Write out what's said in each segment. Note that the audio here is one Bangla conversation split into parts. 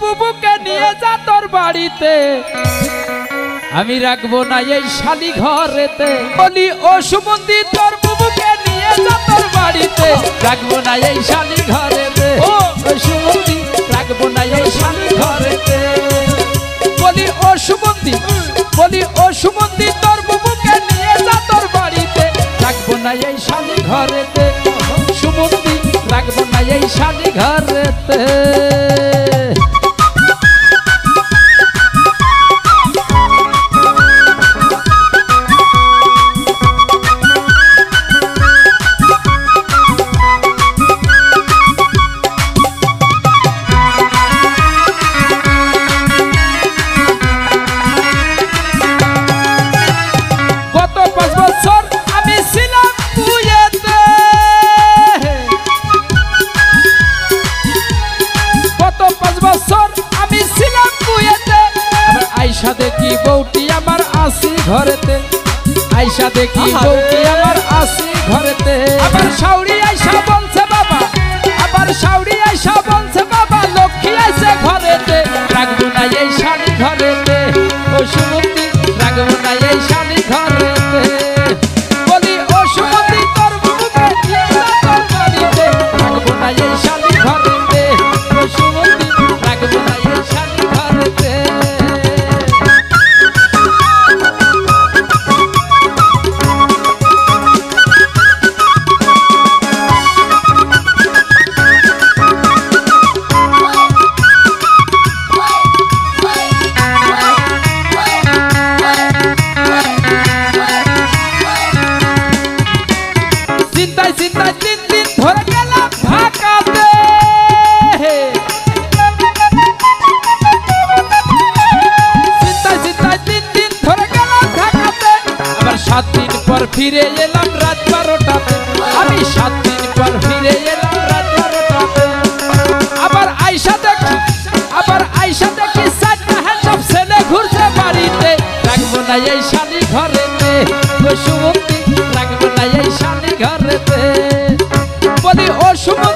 বুবুকে নিয়ে যা তোর বাড়িতে। আমি রাখব না এই শালি ঘরেতে। বলি, ও সুমন্দি তোর বুবুকে নিয়ে যা তোর বাড়িতে। রাখব না এই শালি ঘরেতে। ও সুমন্দি রাখব না এই শালি ঘরেতে। বলি, ও সুমন্দি বলি, ও সুমন্দি তোর বুবুকে নিয়ে যা তোর বাড়িতে। রাখব না এই শালি ঘরেতে। সুমন্দি রাখব না এই শালি ঘরেতে। ঘরেতে আয়সা দেখি। বউটি আমার আসি ঘরেতে আবার সাউরি আয়সা বলছে বাবা আবার সাউরি আয়সা ফিরে এলাম রাত বারোটা আমি সাত দিন পর ফিরে এলাম রাত বারোটা আবার আইসা দেখি, আবার আইসা দেখি চারটা হ্যান্ডসব ছেলে ঘুরছে বাড়িতে। রাখব না এই শালি ঘরেতে ও রাখব না এই শালি ঘরেতে। বলি, ও সুমন্তি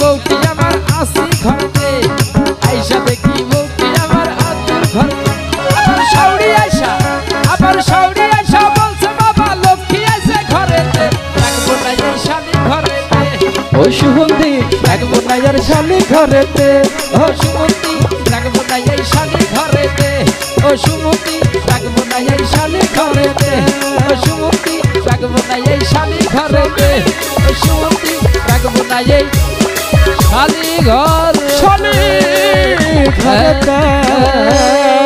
বউটি আমার আসি আইসা দেখি বউটি আমার আতুর ঘরেতে। আবার সাউরি আইসা, আবার সাউরি আইসা বলছে, বাবা ঘরেতে। রাখব না এই ঘরেতে। ও সুগন্ধি রাখব না এর শালি ঘরেতে। ও সুগন্ধি রাখব না এই শালি ঘরেতে। শালি ঘর শালি ঘরেতে।